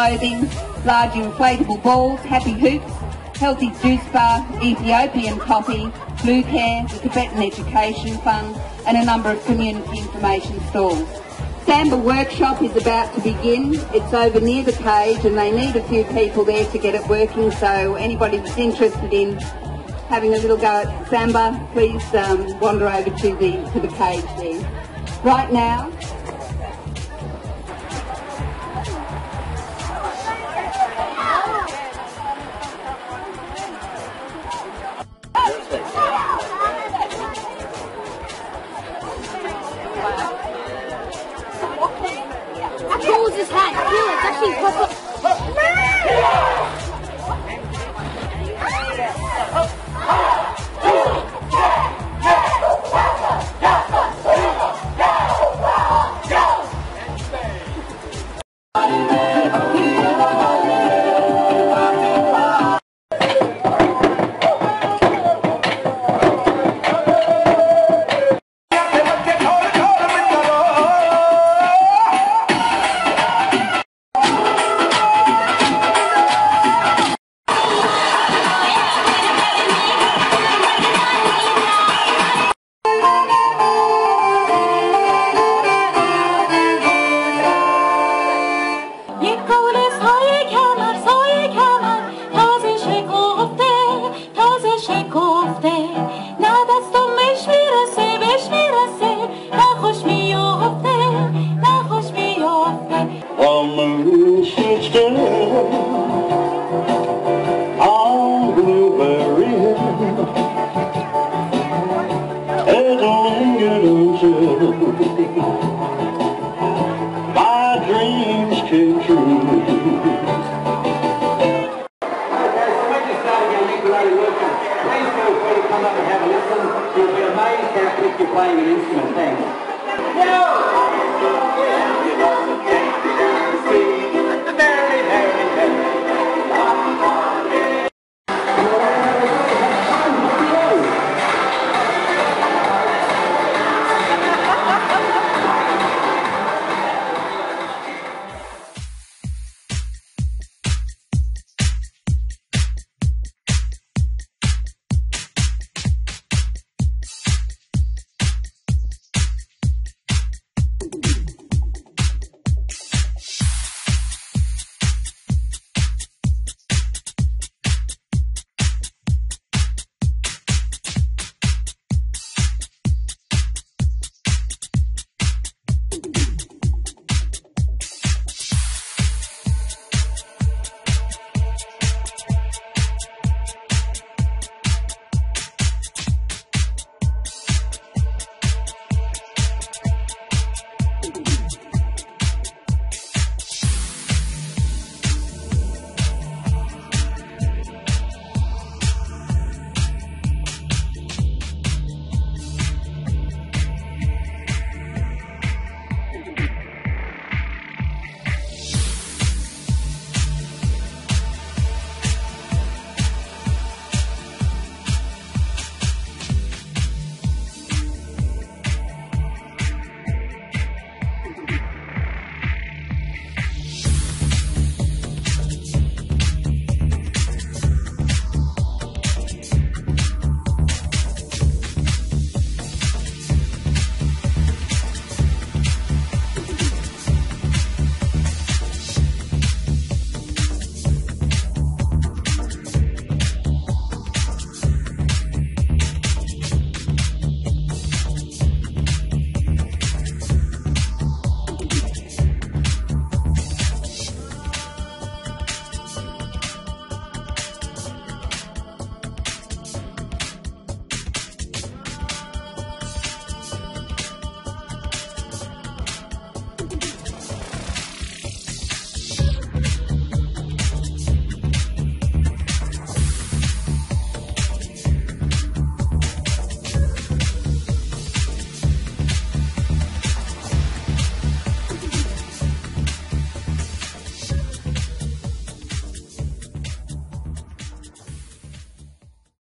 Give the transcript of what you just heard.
Clothing, large inflatable balls, happy hoops, healthy juice bar, Ethiopian coffee, blue care, the Tibetan Education Fund and a number of community information stalls. Samba workshop is about to begin. It's over near the cage and they need a few people there to get it working so anybody that's interested in having a little go at Samba, please um, wander over to the, to the cage there. Right now, How cool is to dream. So you working, please feel free to come up and have a listen. You'll be amazed how you're playing an instrument. Thanks. Yo!